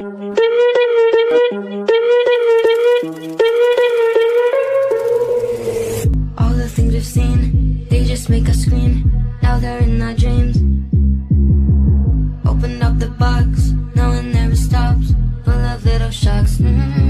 All the things we've seen, they just make us scream. Now they're in our dreams. Opened up the box, knowing it never stops. Full of little shocks. Mm -hmm.